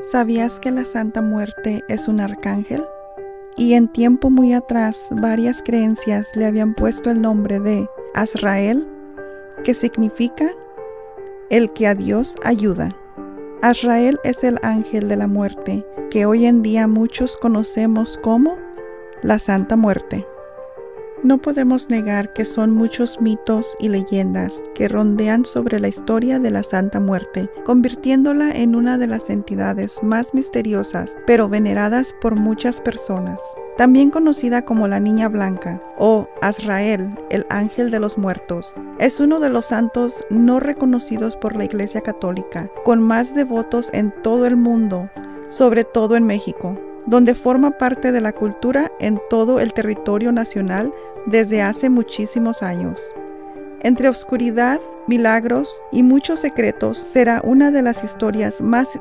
¿Sabías que la Santa Muerte es un arcángel? Y en tiempo muy atrás varias creencias le habían puesto el nombre de Azrael, que significa el que a Dios ayuda. Azrael es el ángel de la muerte, que hoy en día muchos conocemos como la Santa Muerte. No podemos negar que son muchos mitos y leyendas que rondean sobre la historia de la Santa Muerte, convirtiéndola en una de las entidades más misteriosas, pero veneradas por muchas personas. También conocida como la Niña Blanca o Azrael, el ángel de los muertos, es uno de los santos no reconocidos por la Iglesia Católica, con más devotos en todo el mundo, sobre todo en México donde forma parte de la cultura en todo el territorio nacional desde hace muchísimos años. Entre oscuridad, milagros y muchos secretos será una de las historias más